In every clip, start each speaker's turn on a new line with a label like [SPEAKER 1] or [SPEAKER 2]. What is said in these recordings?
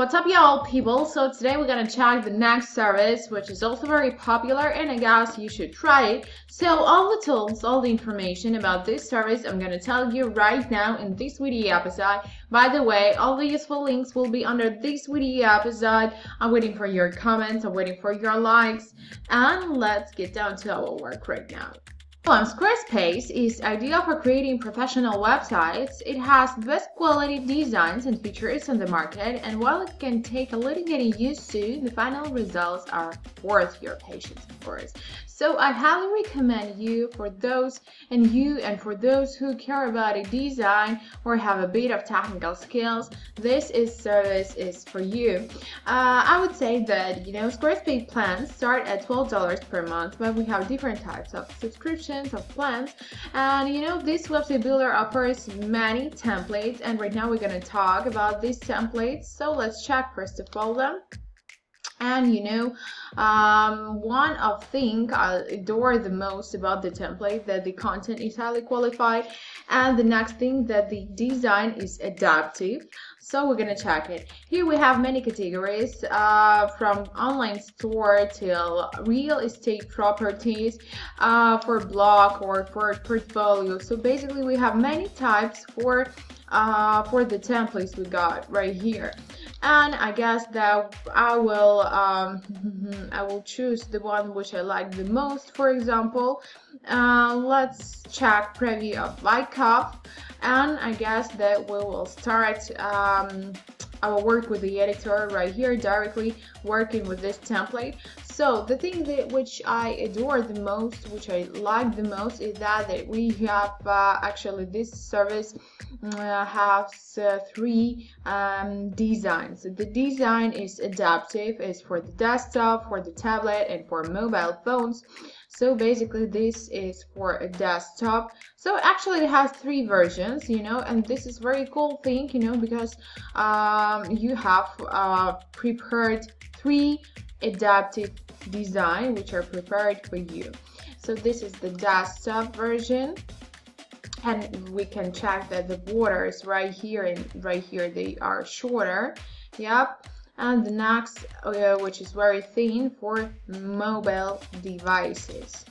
[SPEAKER 1] What's up y'all people? So today we're gonna check the next service which is also very popular and I guess you should try it. So all the tools, all the information about this service I'm gonna tell you right now in this video episode. By the way, all the useful links will be under this video episode. I'm waiting for your comments, I'm waiting for your likes and let's get down to our work right now. Well, Squarespace is ideal for creating professional websites. It has the best quality designs and features on the market, and while it can take a little getting used to, the final results are worth your patience, of course. So I highly recommend you for those and you and for those who care about a design or have a bit of technical skills, this is service is for you. Uh, I would say that you know Squarespace plans start at $12 per month, but we have different types of subscriptions of plans. And you know this website builder offers many templates, and right now we're gonna talk about these templates. So let's check first of all them and you know um, one of thing I adore the most about the template that the content is highly qualified. And the next thing that the design is adaptive so we're gonna check it. Here we have many categories uh, from online store till real estate properties uh, for blog or for portfolio. So basically we have many types for uh, for the templates we got right here. And I guess that I will um, I will choose the one which I like the most for example uh, let's check preview of Wyckoff and I guess that we will start um, our work with the editor right here directly working with this template. So the thing that which I adore the most which I like the most is that, that we have uh, actually this service uh, has uh, three um, designs. The design is adaptive is for the desktop for the tablet and for mobile phones so basically this is for a desktop. So actually it has three versions you know and this is very cool thing you know because um, you have uh, prepared three adaptive design which are prepared for you. So this is the desktop version and we can check that the borders right here and right here they are shorter. Yep and the next uh, which is very thin for mobile devices.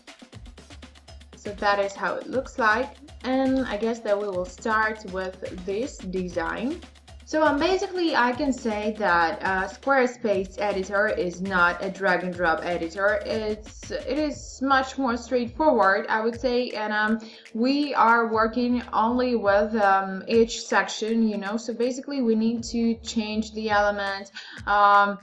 [SPEAKER 1] So that is how it looks like. And I guess that we will start with this design so um, basically I can say that uh, Squarespace editor is not a drag and drop editor. It's it is much more straightforward I would say and um, we are working only with um, each section you know so basically we need to change the element um,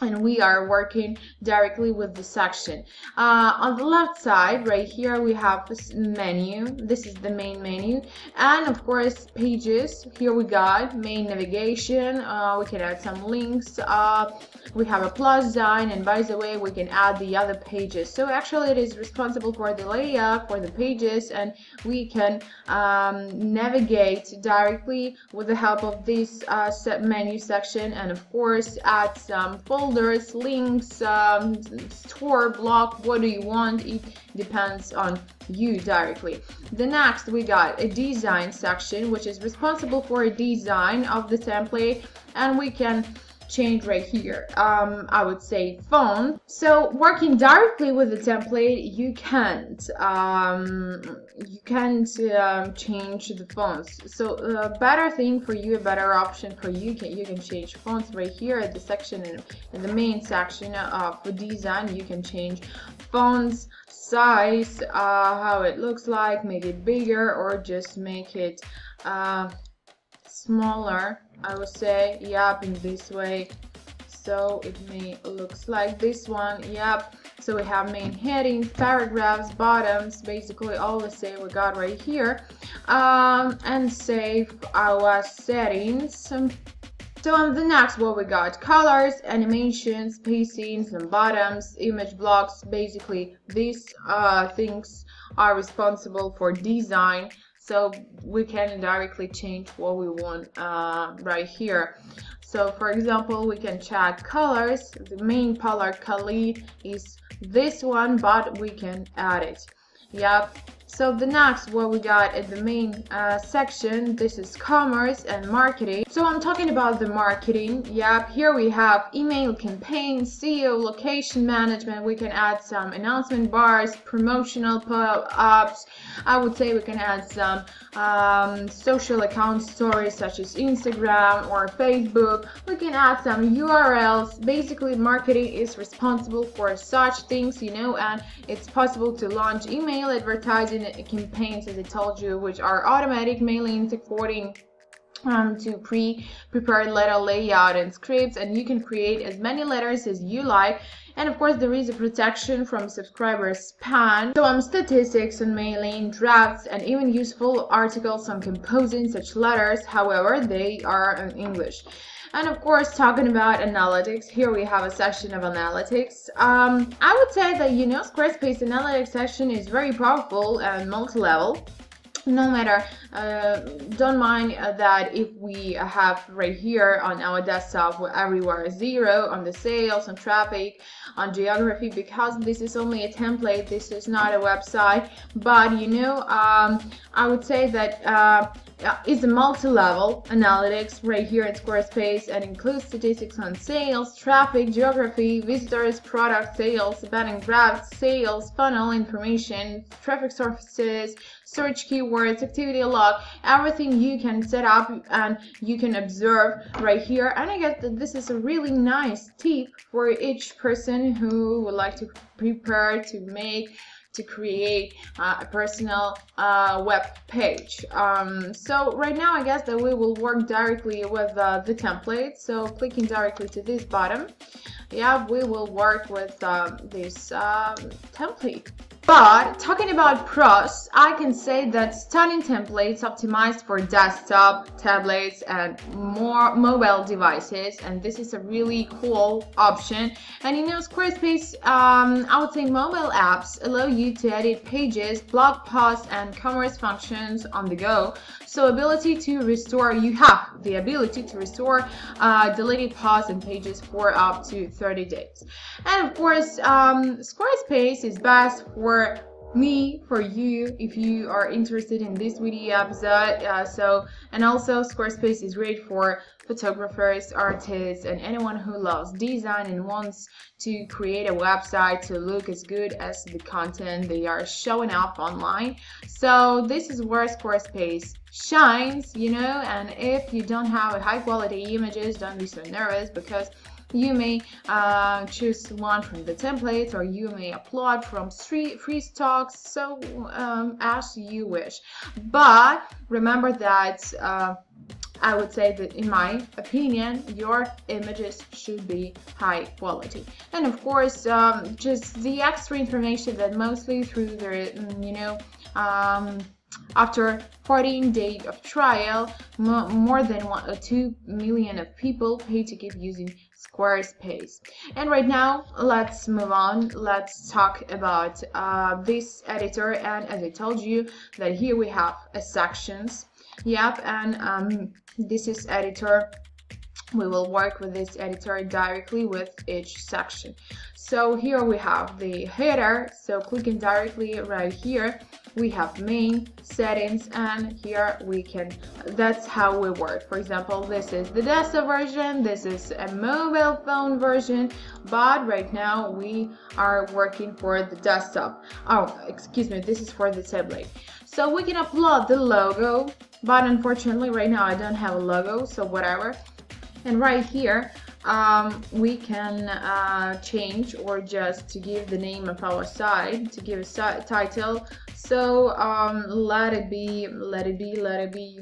[SPEAKER 1] and we are working directly with the section. Uh, on the left side right here we have this menu. This is the main menu. And of course pages. Here we got main navigation. Uh, we can add some links uh, we have a plus sign. And by the way we can add the other pages. So actually it is responsible for the layout for the pages. And we can um, navigate directly with the help of this uh, menu section. And of course add some folders folders, links, um, store, block, what do you want? It depends on you directly. The next we got a design section which is responsible for a design of the template and we can change right here. Um, I would say phone. So working directly with the template you can't um, you can't um, change the fonts so a uh, better thing for you a better option for you can you can change fonts right here at the section in, in the main section of design. You can change fonts size uh, how it looks like make it bigger or just make it uh, smaller I would say yep in this way. So it may looks like this one yep so we have main headings paragraphs bottoms basically all the same we got right here. Um, and save our settings. So on the next what we got? Colors animations pacings and bottoms image blocks basically these uh, things are responsible for design so we can directly change what we want uh, right here. So for example we can check colors. The main color color is this one but we can add it. Yep So the next what we got at the main uh, section, this is commerce and marketing. So I'm talking about the marketing. Yep, here we have email campaign, SEO, location management. We can add some announcement bars, promotional pop-ups. I would say we can add some um, social account stories such as Instagram or Facebook. We can add some URLs. Basically, marketing is responsible for such things, you know, and it's possible to launch email advertising campaigns, as I told you, which are automatic mailing according um, to pre-prepared letter layout and scripts. And you can create as many letters as you like. And of course there is a protection from subscriber spam some statistics on mailing drafts and even useful articles on composing such letters. However they are in English and of course talking about analytics here we have a section of analytics. Um, I would say that you know Squarespace analytics section is very powerful and multi-level no matter uh, don't mind uh, that if we have right here on our desktop where everywhere zero on the sales on traffic on geography because this is only a template this is not a website. But you know um, I would say that uh, it's a multi-level analytics right here in Squarespace and includes statistics on sales, traffic, geography, visitors, product sales, abandoned drafts, sales, funnel information, traffic sources, search keywords, activity log, everything you can set up and you can observe right here. And I guess that this is a really nice tip for each person who would like to prepare to make to create uh, a personal uh, web page. Um, so right now I guess that we will work directly with uh, the template. So clicking directly to this bottom, yeah, we will work with um, this um, template. But talking about pros, I can say that stunning templates optimized for desktop, tablets, and more mobile devices. And this is a really cool option. And you know, Squarespace, um, I would say mobile apps allow you to edit pages, blog posts, and commerce functions on the go. So ability to restore, you have the ability to restore uh, deleted posts and pages for up to 30 days. And of course, um, Squarespace is best for me for you if you are interested in this video episode uh, so and also squarespace is great for photographers artists and anyone who loves design and wants to create a website to look as good as the content they are showing up online. So this is where squarespace shines you know and if you don't have high quality images don't be so nervous because you may uh, choose one from the templates or you may upload from free, free stocks, so um, as you wish. But remember that uh, I would say that in my opinion, your images should be high quality. And of course, um, just the extra information that mostly through the, you know, um, after 14 days of trial, more than one, uh, 2 million of people pay to keep using Squarespace. And right now, let's move on. Let's talk about uh, this editor. And as I told you, that here we have a sections. Yep, and um, this is editor we will work with this editor directly with each section so here we have the header so clicking directly right here we have main settings and here we can that's how we work. For example this is the desktop version this is a mobile phone version but right now we are working for the desktop. Oh excuse me this is for the tablet. So we can upload the logo but unfortunately right now I don't have a logo so whatever. And right here um, we can uh, change or just to give the name of our site to give a title so um, let it be let it be let it be.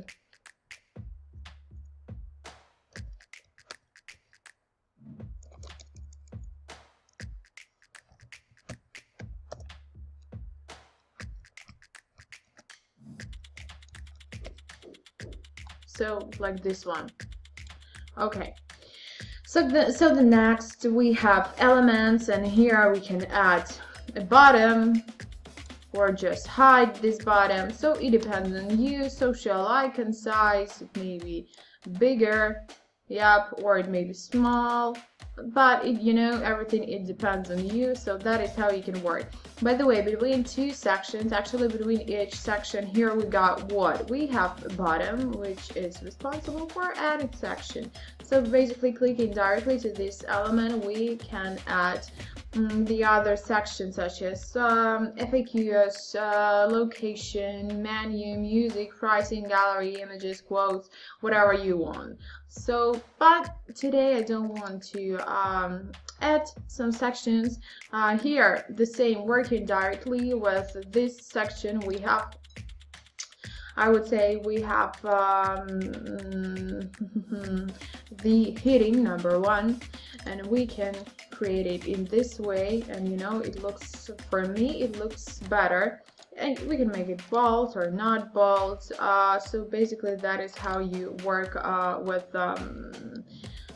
[SPEAKER 1] So like this one. Okay. So the so the next we have elements and here we can add a bottom or just hide this bottom. So it depends on you social icon size it may be bigger yep or it may be small but it, you know everything it depends on you so that is how you can work. By the way between two sections actually between each section here we got what? We have bottom which is responsible for added section. So basically clicking directly to this element we can add um, the other sections such as um, FAQs, uh, location, menu, music, pricing, gallery, images, quotes, whatever you want. So, but today I don't want to um, add some sections. Uh, here, the same working directly with this section we have I would say we have um, the heading number one and we can create it in this way and you know it looks for me it looks better and we can make it bold or not bold uh, so basically that is how you work uh, with um,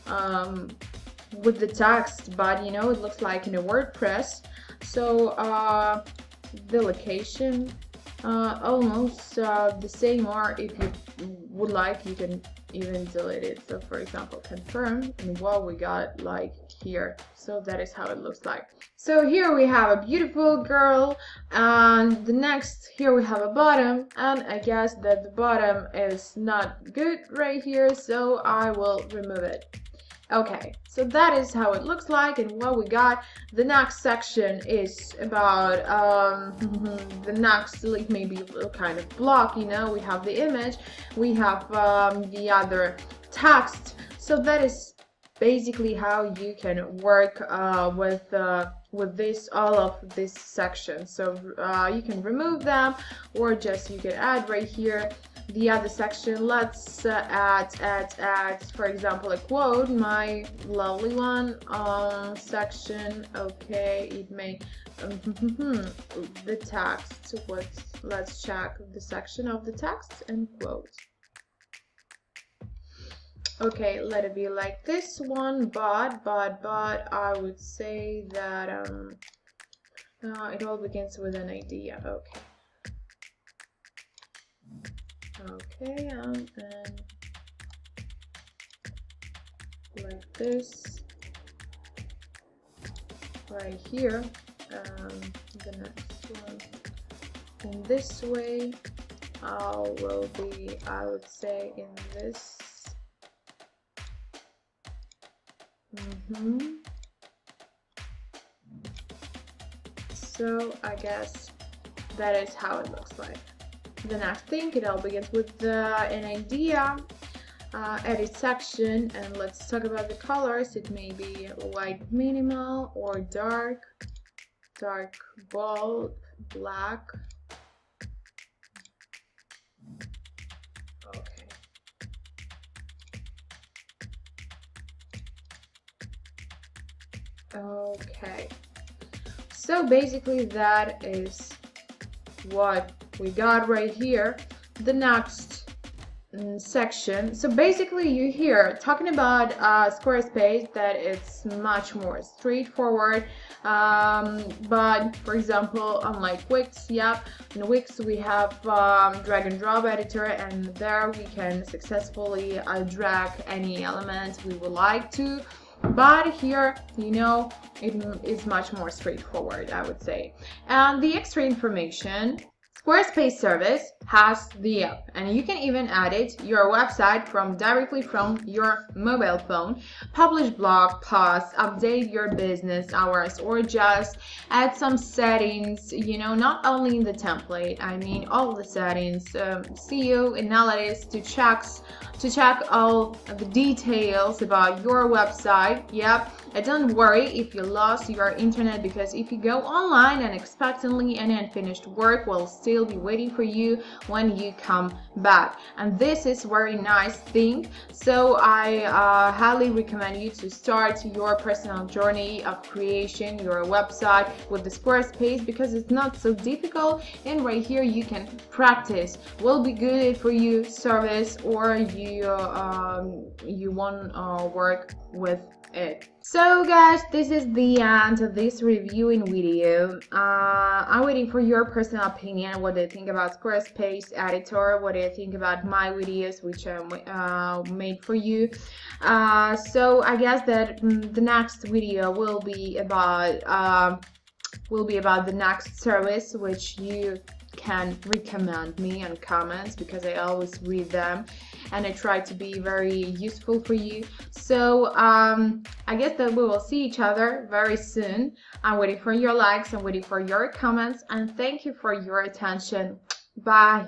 [SPEAKER 1] um, with the text. But you know it looks like in a WordPress. So uh, the location uh, almost uh, the same or if you would like you can even delete it. So for example confirm and what we got like here. So that is how it looks like. So here we have a beautiful girl and the next here we have a bottom. And I guess that the bottom is not good right here so I will remove it. Okay, so that is how it looks like and what we got. The next section is about um, the next, like maybe kind of block, you know, we have the image, we have um, the other text. So that is basically how you can work uh, with uh, with this all of this section. So uh, you can remove them or just you can add right here the other section. Let's uh, add add add for example a quote my lovely one um section. Okay it may um, the text. What let's check the section of the text and quote okay let it be like this one but but but i would say that um uh, it all begins with an idea okay Okay, um, and like this right here. Um, the next one in this way. I will be, I would say, in this. Mm -hmm. So I guess that is how it looks like the next thing it all begins with uh, an idea uh, edit section and let's talk about the colors it may be light minimal or dark dark bold black okay. So basically that is what we got right here. The next mm, section. So basically you hear talking about uh, Squarespace that it's much more straightforward. Um, but for example unlike Wix yep in Wix we have um, drag and drop editor and there we can successfully uh, drag any element we would like to but here you know it is much more straightforward I would say. And the extra information Squarespace service has the app and you can even edit your website from directly from your mobile phone, publish blog posts, update your business hours or just add some settings, you know, not only in the template, I mean all the settings, um, SEO analytics to checks to check all the details about your website. Yep, and don't worry if you lost your internet because if you go online and unexpectedly any unfinished work will still be waiting for you when you come back. And this is very nice thing. So I uh, highly recommend you to start your personal journey of creation your website with the Squarespace because it's not so difficult and right here you can practice will be good for you service or you you um, you want uh, work with it. So guys, this is the end of this reviewing video. Uh, I'm waiting for your personal opinion. What do you think about Squarespace editor? What do you think about my videos which I uh, made for you? Uh, so I guess that mm, the next video will be about um, will be about the next service which you can recommend me and comments because I always read them and I try to be very useful for you. So um, I guess that we will see each other very soon. I'm waiting for your likes, I'm waiting for your comments and thank you for your attention. Bye.